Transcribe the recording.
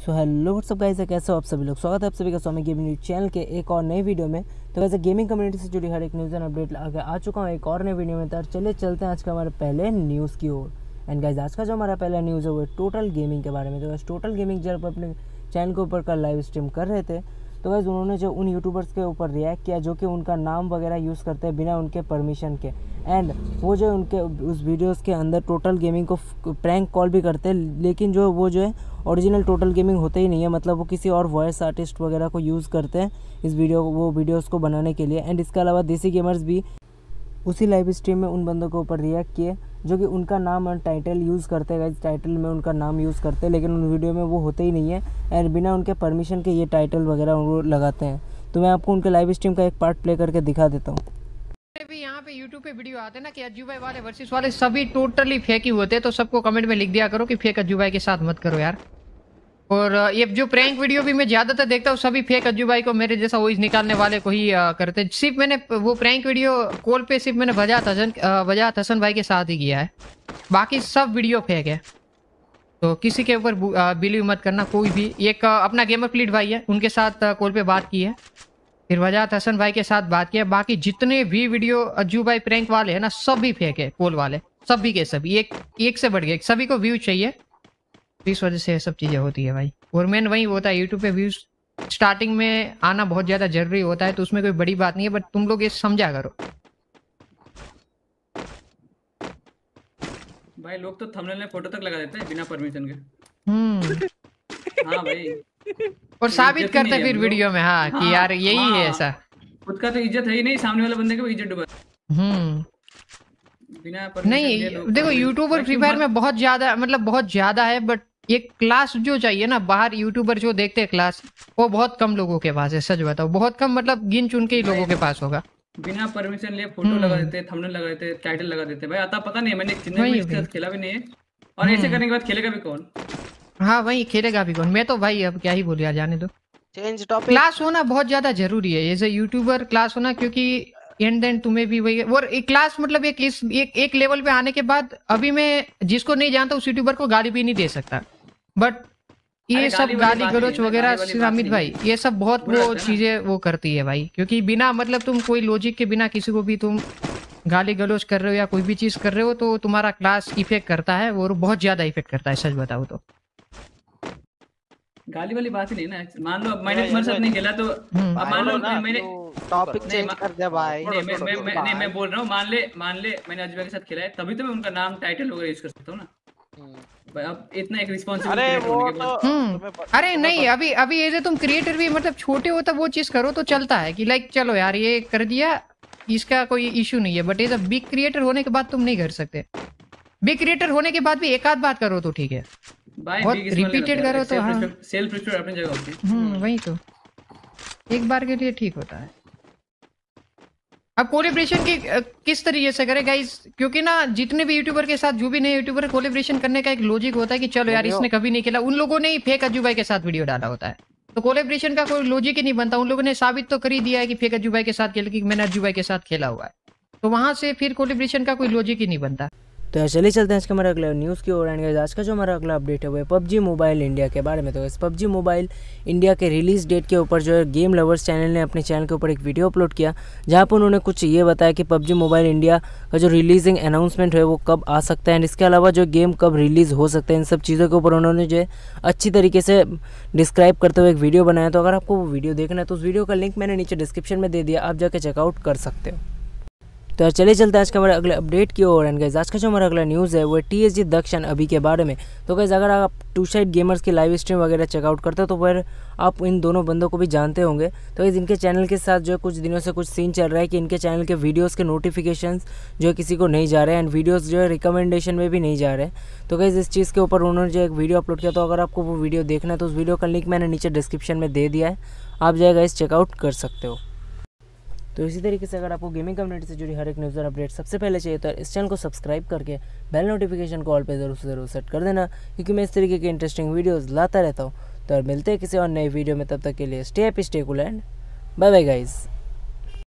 So hello what's up guys कैसे हो आप सभी लोग? स्वागत है आप सभी का स्वामी गेमिंग न्यूज़ चैनल के एक और नई वीडियो में। तो वैसे गेमिंग कम्युनिटी से जुड़ी हर एक न्यूज़ एंड अपडेट आगे आ चुका हूँ, एक और नई वीडियो में। तो चलिए चलते हैं आज का हमारे पहले न्यूज़ की ओर। एंड गाइज़ आज का जो हमारा पहला न्यूज़ है, वो टोटल गेमिंग के बारे में। तो वैसे टोटल गेमिंग जब अपने चैनल के ऊपर कल लाइव स्ट्रीम कर रहे थे तो वैसे उन्होंने जो उन यूट्यूबर्स के ऊपर रिएक्ट किया, जो कि उनका नाम वगैरह यूज़ करते हैं बिना उनके परमिशन के। एंड वो जो उनके, उस वीडियोस के अंदर टोटल गेमिंग को प्रैंक कॉल भी करते हैं, लेकिन जो वो जो है ओरिजिनल टोटल गेमिंग होते ही नहीं है मतलब वो किसी और वॉइस आर्टिस्ट वगैरह को यूज़ करते हैं इस वीडियो वो वीडियोस को बनाने के लिए। एंड इसके अलावा देसी गेमर्स भी उसी लाइव स्ट्रीम में उन बंदों के ऊपर रिएक्ट किए, जो कि उनका नाम और टाइटल यूज़ करते हैं टाइटल में उनका नाम यूज़ करते हैं, लेकिन उन वीडियो में वो होते ही नहीं है। एंड बिना उनके परमिशन के ये टाइटल वगैरह वो लगाते हैं। तो मैं आपको उनके लाइव स्ट्रीम का एक पार्ट प्ले करके दिखा देता हूँ। पे YouTube पे वीडियो आते हैं ना कि अज्जू भाई वाले वर्सेस वाले सभी टोटली फेक ही होते हैं तो सबको कमेंट में लिख दिया करो कि फेक अज्जू भाई के साथ मत करो यार। और ये जो प्रैंक वीडियो भी मैं ज़्यादातर देखता हूँ, सभी फेक अज्जू भाई को मेरे जैसा वॉइस निकालने वाले को ही करते सिर्फ़ मैंने वो प्रैंक वीडियो कॉल पे सिर्फ़ मैंने वजात हसन वजात हसन भाई के साथ ही किया है। बाकी सब वीडियो फेक है। तो किसी के ऊपर बिलीव मत करना, कोई भी, एक अपना गेमर प्लीट भाई है, उनके साथ कॉल पे बात की है। फिर वजात हसन भाई के साथ बात किया। बाकी जितने भी वीडियो अज्जू भाई प्रैंक वाले हैं ना सभी फेक है कॉल वाले। सभी के सभी। एक एक से बढ़ गए। सभी को व्यू चाहिए। इस वजह से सब चीज़ें होती है भाई। और मेन वही होता है यूट्यूब पे व्यूज़ स्टार्टिंग में आना बहुत ज़्यादा ज़रूरी होता है तो उसमें कोई बड़ी बात नहीं है बट तुम लोग ये समझा करो। भाई लोग तो थंबनेल में फ़ोटो तक लगा देते हैं बिना परमिशन के। हम्म। हाँ भाई। और साबित करते फिर वीडियो में हाँ कि हाँ, यार यही हाँ, है। ऐसा। खुद का तो इज़्ज़त है ही नहीं सामने वाले बंदे की इज़्ज़त डूबा हम्म। बिना नहीं देखो यूट्यूबर फ्री फायर में बहुत ज़्यादा मतलब बहुत ज़्यादा है बट एक क्लास जो चाहिए ना बाहर यूट्यूबर जो देखते हैं क्लास वो बहुत कम लोगों के पास है सच बताओ। बहुत कम मतलब गिन चुन के ही लोगों के पास होगा। बिना परमिशन लिए फ़ोटो लगा। देते थंबनेल लगा देते टाइटल लगा देते भाई आता पता नहीं मैंने कितने खेला भी नहीं है। और ऐसे हम्म। करने के बाद खेलेगा भी कौन? हाँ वही खेलेगा भी कौन? मैं तो भाई अब क्या ही बोलिया जाने दो। चेंज टॉपिक क्लास होना बहुत ज़्यादा ज़रूरी है। एज ए यूट्यूबर क्लास होना क्योंकि एंड देन तुम्हें भी वही और एक क्लास मतलब एक इस एक एक लेवल पे आने के बाद अभी मैं जिसको नहीं जानता उस यूट्यूबर को गाली भी नहीं दे सकता। बट ये सब गाली गलोच वगैरह अमित भाई ये सब बहुत वो चीज़ें वो करती है भाई। क्योंकि बिना मतलब तुम कोई लॉजिक के बिना किसी को भी तुम गाली गलोच कर रहे हो या कोई भी चीज़ कर रहे हो तो तुम्हारा क्लास इफ़ेक्ट करता है और बहुत ज़्यादा इफ़ेक्ट करता है सच बताओ तो। गाली वाली बात ही नहीं ना मान लो मैंने तुम्हारे साथ नहीं खेला तो हम्म। अब मान लो मैंने टॉपिक चेंज कर दे भाई। नहीं मैं मैं मैं नहीं मैं बोल रहा हूँ मान ले मान ले मैंने अजय के साथ खेला है तभी तो मैं उनका नाम टाइटल वगैरह यूज़ कर सकता हूँ ना। हम्म। अब इतना एक रिस्पॉन्सिबिलिटी अरे वो तो हम्म। अरे नहीं अभी अभी ये तुम क्रिएटर भी मतलब छोटे हो तब वो चीज़ करो तो चलता है कि लाइक चलो यार ये कर दिया इसका कोई इशू नहीं है बट ये बिग क्रिएटर होने के बाद तुम नहीं कर सकते। बिग क्रिएटर होने के बाद भी एक आध बात करो तो ठीक है। बहुत रिपीटेड करो तो हाँ। सेल्फ रिस्पेक्ट अपनी जगह होती है। हम्म वही तो। एक बार के लिए ठीक होता है। अब कोलिब्रेशन की किस तरीके से करे गाइस क्योंकि ना जितने भी यूट्यूबर के साथ जो भी नए यूट्यूबर कोलिब्रेशन करने का एक लॉजिक होता है कि चलो यार इसने कभी नहीं खेला। उन लोगों ने ही फेक अज्जू भाई के साथ वीडियो डाला होता है। तो कोलिब्रेशन का कोई लॉजिक ही नहीं बनता। उन लोगों ने साबित तो कर ही दिया है कि फेक अज्जू भाई के साथ खेल कि मैंने अज्जू भाई के साथ खेला हुआ है। तो वहाँ से फिर कोलिब्रेशन का कोई लॉजिक ही नहीं बनता। तो यार चलिए चलते हैं आज का हमारा अगला न्यूज़ की ओर एंड आज का जो हमारा अगला अपडेट है वो है पबजी मोबाइल इंडिया के बारे में। तो इस पबजी मोबाइल इंडिया के रिलीज़ डेट के ऊपर जो है गेम लवर्स चैनल ने अपने चैनल के ऊपर एक वीडियो अपलोड किया, जहाँ पर उन्होंने कुछ ये बताया कि पबजी मोबाइल इंडिया का जो रिलीजिंग अनाउंसमेंट है वो कब आ सकता है एंड इसके अलावा जो गेम कब रिलीज़ हो सकता है, इन सब चीज़ों के ऊपर उन्होंने जो है अच्छी तरीके से डिस्क्राइब करते हुए एक वीडियो बनाया। तो अगर आपको वो वीडियो देखना है तो उस वीडियो का लिंक मैंने नीचे डिस्क्रिप्शन में दे दिया, आप जाके चेकआउट कर सकते हो। तो यार चलिए चलते हैं आज का हमारे अगले अपडेट की ओर। एंड गैस आज का जो हमारा अगला न्यूज़ है, वो टी एस जी दक्षण अभी के बारे में। तो गैस अगर आप टू साइड गेमर्स की लाइव स्ट्रीम वगैरह चेकआउट करते हो तो फिर आप इन दोनों बंदों को भी जानते होंगे। तो गैस इनके चैनल के साथ जो है, कुछ दिनों से कुछ सीन चल रहा है कि इनके चैनल के वीडियोज़ के नोटिफिकेशन जो है, किसी को नहीं जा रहे हैं। एंड वीडियोज़ जो है रिकमेंडेशन में भी नहीं जा रहे तो गैस इस चीज़ के ऊपर उन्होंने जो एक वीडियो अपलोड किया तो अगर आपको वो वीडियो देखना है तो उस वीडियो का लिंक मैंने नीचे डिस्क्रिप्शन में दे दिया है। आप जाएगा इस चेकआउट कर सकते हो। तो इसी तरीके से अगर आपको गेमिंग कम्युनिटी से जुड़ी हर एक न्यूज़ और अपडेट सबसे पहले चाहिए तो इस चैनल को सब्सक्राइब करके बेल नोटिफिकेशन कॉल पर ज़रूर से ज़रूर सेट कर देना, क्योंकि मैं इस तरीके की इंटरेस्टिंग वीडियोज़ लाता रहता हूँ। तो मिलते हैं किसी और नए वीडियो में, तब तक के लिए stay happy stay cool and bye bye guys